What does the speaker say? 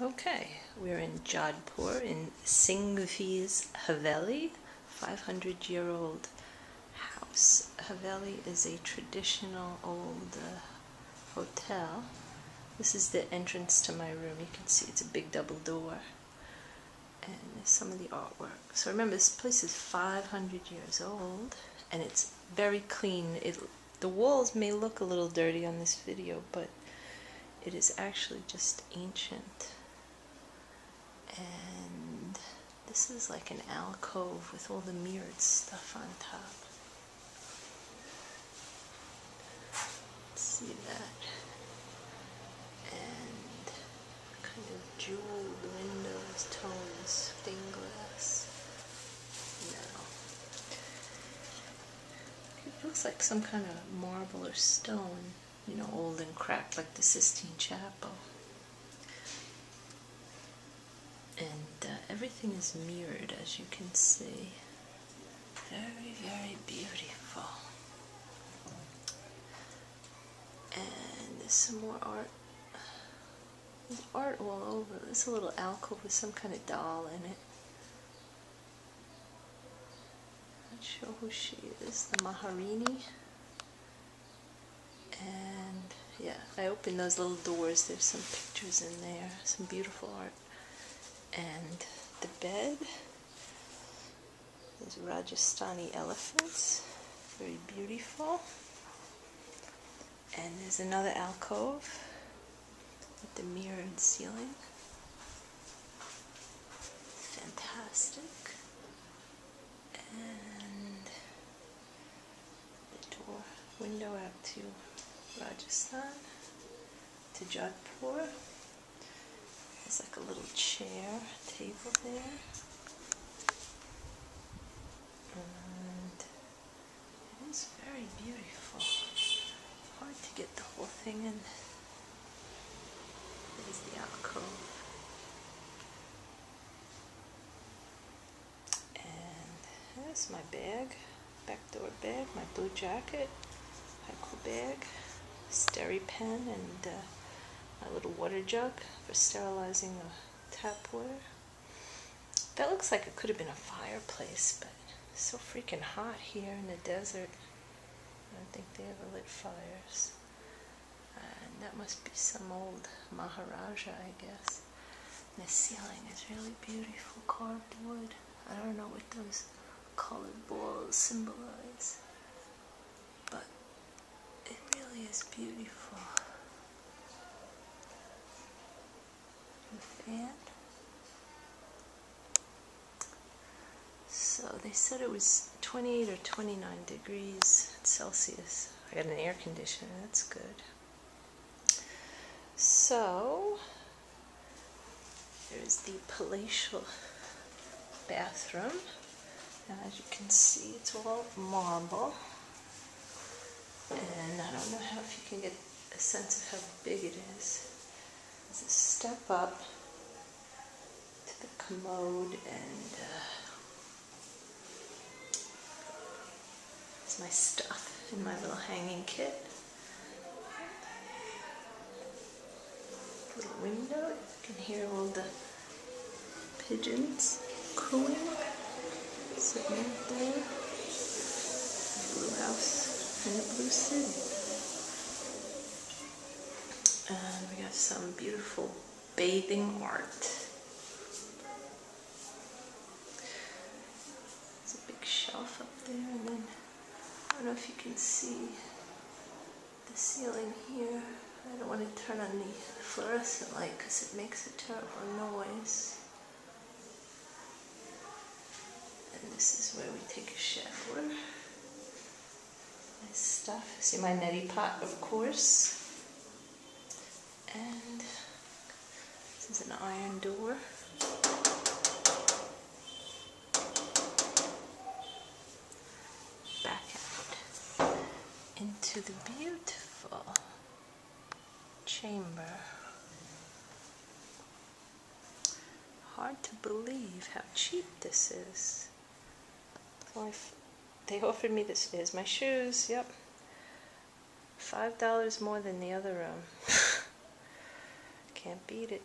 Okay, we're in Jodhpur in Singhvi's Haveli, 500 year old house. Haveli is a traditional old uh, hotel. This is the entrance to my room. You can see it's a big double door. And there's some of the artwork. So remember, this place is 500 years old and it's very clean. It, the walls may look a little dirty on this video, but it is actually just ancient and this is like an alcove with all the mirrored stuff on top. Let's see that. And kind of jeweled windows, tones, stained glass. No. It looks like some kind of marble or stone, you know, old and cracked like the Sistine Chapel. And uh, everything is mirrored as you can see. Very, very beautiful. And there's some more art. There's art all over. There's a little alcove with some kind of doll in it. Not sure who she is. The Maharini. And yeah, I opened those little doors. There's some pictures in there. Some beautiful art and the bed is Rajasthani elephants, very beautiful. And there's another alcove with the mirrored ceiling. Fantastic. And the door window out to Rajasthan, to Jodhpur. There's like a little chair, table there. And it is very beautiful. Hard to get the whole thing in. There's the alcove. And my bag, backdoor bag, my blue jacket, haiku bag, SteriPEN, and uh, my little water jug for sterilizing the tap water. That looks like it could have been a fireplace, but it's so freaking hot here in the desert. I don't think they ever lit fires. Uh, and that must be some old Maharaja, I guess. And the ceiling is really beautiful carved wood. I don't know what those colored balls symbolize, but it really is beautiful. Fan. So they said it was 28 or 29 degrees Celsius. I got an air conditioner, that's good. So there's the palatial bathroom. And as you can see, it's all marble. And I don't know how if you can get a sense of how big it is. There's a step up commode and uh, it's my stuff in my little hanging kit. Little window, you can hear all the pigeons cooing, sitting out there. Blue house in the blue city. And we got some beautiful bathing art. There and then I don't know if you can see the ceiling here. I don't want to turn on the fluorescent light because it makes a terrible noise. And this is where we take a shower. My stuff. See my neti pot, of course. And this is an iron door. Into the beautiful chamber. Hard to believe how cheap this is. They offered me this. Here's my shoes. Yep. Five dollars more than the other room. Can't beat it.